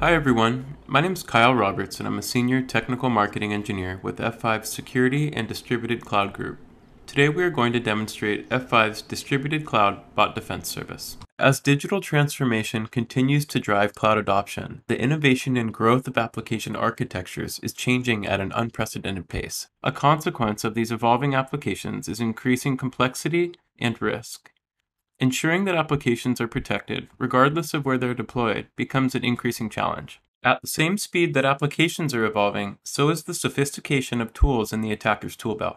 Hi everyone, my name is Kyle Roberts and I'm a Senior Technical Marketing Engineer with F5's Security and Distributed Cloud Group. Today we are going to demonstrate F5's Distributed Cloud Bot Defense Service. As digital transformation continues to drive cloud adoption, the innovation and growth of application architectures is changing at an unprecedented pace. A consequence of these evolving applications is increasing complexity and risk. Ensuring that applications are protected, regardless of where they're deployed, becomes an increasing challenge. At the same speed that applications are evolving, so is the sophistication of tools in the attacker's toolbelt.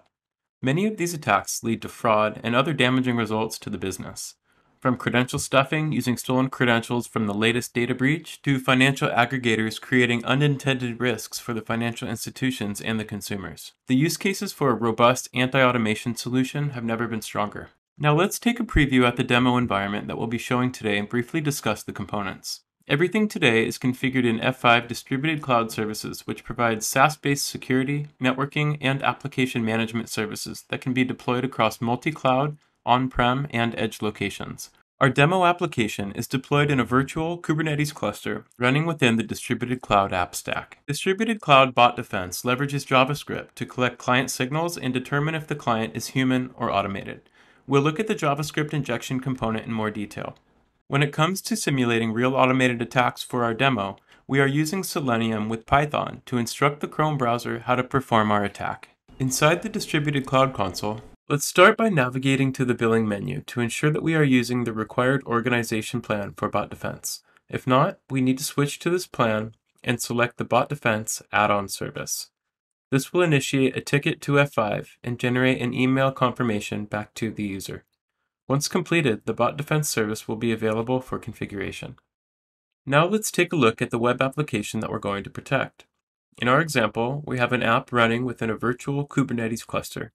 Many of these attacks lead to fraud and other damaging results to the business. From credential stuffing using stolen credentials from the latest data breach to financial aggregators creating unintended risks for the financial institutions and the consumers. The use cases for a robust anti automation solution have never been stronger. Now let's take a preview at the demo environment that we'll be showing today and briefly discuss the components. Everything today is configured in F5 Distributed Cloud Services, which provides SaaS-based security, networking, and application management services that can be deployed across multi-cloud, on-prem, and edge locations. Our demo application is deployed in a virtual Kubernetes cluster running within the Distributed Cloud App Stack. Distributed Cloud Bot Defense leverages JavaScript to collect client signals and determine if the client is human or automated. We'll look at the JavaScript injection component in more detail. When it comes to simulating real automated attacks for our demo, we are using Selenium with Python to instruct the Chrome browser how to perform our attack. Inside the Distributed Cloud Console, let's start by navigating to the billing menu to ensure that we are using the required organization plan for bot defense. If not, we need to switch to this plan and select the Bot Defense add-on service. This will initiate a ticket to F5 and generate an email confirmation back to the user. Once completed, the bot defense service will be available for configuration. Now let's take a look at the web application that we're going to protect. In our example, we have an app running within a virtual Kubernetes cluster.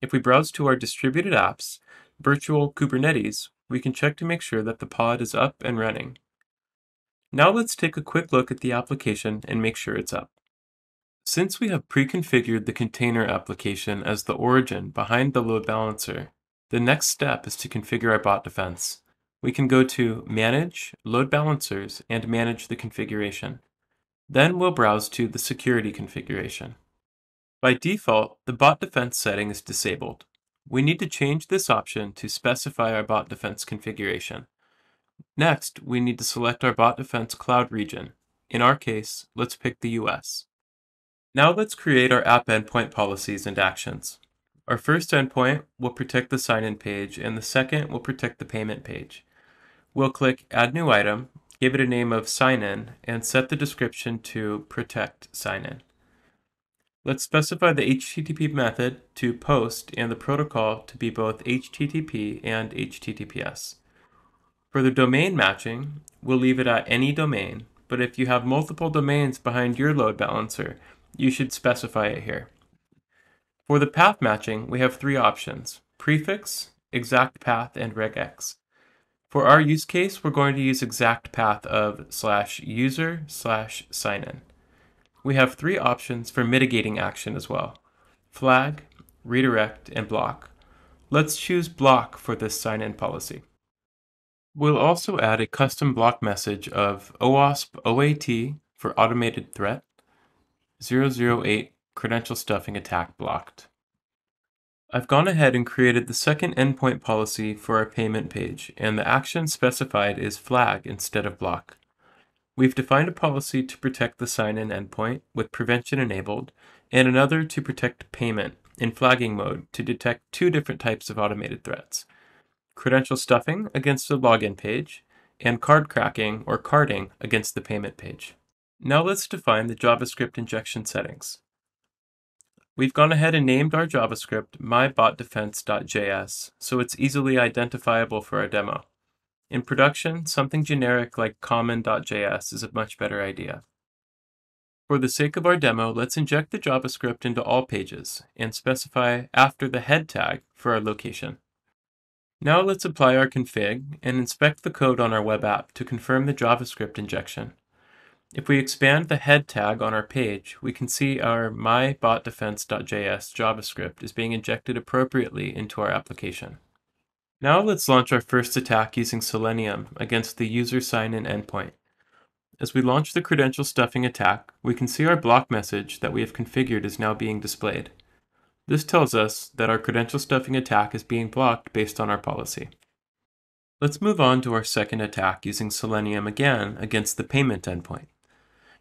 If we browse to our distributed apps, virtual Kubernetes, we can check to make sure that the pod is up and running. Now let's take a quick look at the application and make sure it's up. Since we have pre-configured the container application as the origin behind the load balancer, the next step is to configure our bot defense. We can go to Manage, Load Balancers, and manage the configuration. Then we'll browse to the security configuration. By default, the bot defense setting is disabled. We need to change this option to specify our bot defense configuration. Next, we need to select our bot defense cloud region. In our case, let's pick the US. Now let's create our app endpoint policies and actions. Our first endpoint will protect the sign-in page and the second will protect the payment page. We'll click Add New Item, give it a name of Sign-in, and set the description to Protect Sign-in. Let's specify the HTTP method to post and the protocol to be both HTTP and HTTPS. For the domain matching, we'll leave it at any domain, but if you have multiple domains behind your load balancer, you should specify it here. For the path matching, we have three options, prefix, exact path, and regex. For our use case, we're going to use exact path of slash user slash sign in. We have three options for mitigating action as well, flag, redirect, and block. Let's choose block for this sign-in policy. We'll also add a custom block message of OWASP OAT for automated threat 008 credential stuffing attack blocked. I've gone ahead and created the second endpoint policy for our payment page, and the action specified is flag instead of block. We've defined a policy to protect the sign-in endpoint with prevention enabled, and another to protect payment in flagging mode to detect two different types of automated threats. Credential stuffing against the login page, and card cracking or carding against the payment page. Now let's define the JavaScript injection settings. We've gone ahead and named our JavaScript mybotdefense.js so it's easily identifiable for our demo. In production, something generic like common.js is a much better idea. For the sake of our demo, let's inject the JavaScript into all pages and specify after the head tag for our location. Now let's apply our config and inspect the code on our web app to confirm the JavaScript injection. If we expand the head tag on our page, we can see our mybotdefense.js JavaScript is being injected appropriately into our application. Now let's launch our first attack using Selenium against the user sign-in endpoint. as we launch the credential stuffing attack, we can see our block message that we have configured is now being displayed. This tells us that our credential stuffing attack is being blocked based on our policy. Let's move on to our second attack using Selenium again against the payment endpoint.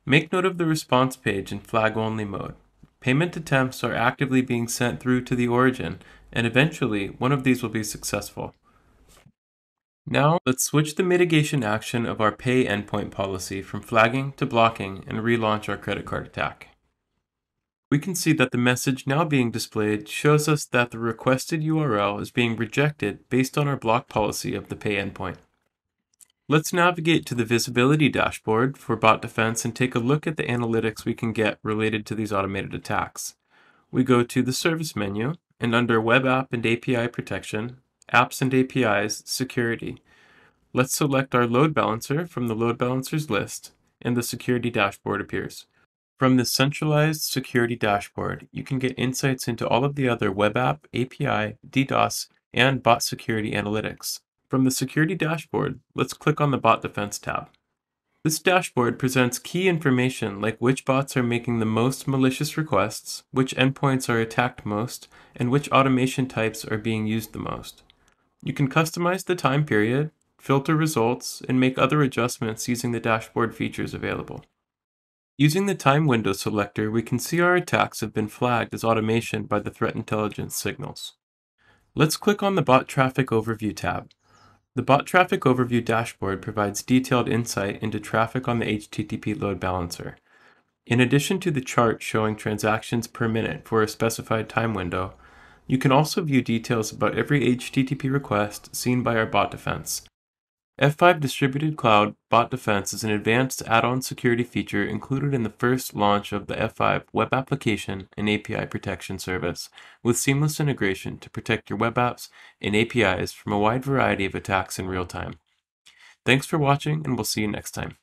Make note of the response page in flag-only mode. Payment attempts are actively being sent through to the origin, and eventually one of these will be successful. Now let's switch the mitigation action of our pay endpoint policy from flagging to blocking and relaunch our credit card attack. We can see that the message now being displayed shows us that the requested URL is being rejected based on our block policy of the pay endpoint. Let's navigate to the visibility dashboard for bot defense and take a look at the analytics we can get related to these automated attacks. We go to the service menu and under web app and API protection, Apps and APIs, Security. Let's select our load balancer from the load balancers list, and the security dashboard appears. From the centralized security dashboard, you can get insights into all of the other web app, API, DDoS, and bot security analytics. From the security dashboard, let's click on the bot defense tab. This dashboard presents key information like which bots are making the most malicious requests, which endpoints are attacked most, and which automation types are being used the most. You can customize the time period, filter results, and make other adjustments using the dashboard features available. Using the time window selector, we can see our attacks have been flagged as automation by the threat intelligence signals. Let's click on the Bot Traffic Overview tab. The Bot Traffic Overview dashboard provides detailed insight into traffic on the HTTP load balancer. In addition to the chart showing transactions per minute for a specified time window, you can also view details about every HTTP request seen by our bot defense. F5 Distributed Cloud Bot Defense is an advanced add-on security feature included in the first launch of the F5 Web Application and API Protection Service, with seamless integration to protect your web apps and APIs from a wide variety of attacks in real time. Thanks for watching, and we'll see you next time.